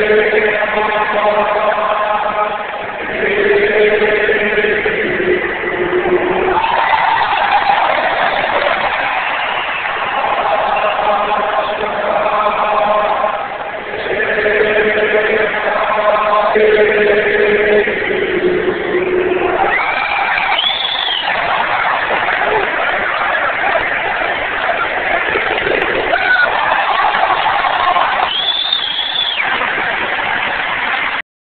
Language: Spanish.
Gracias.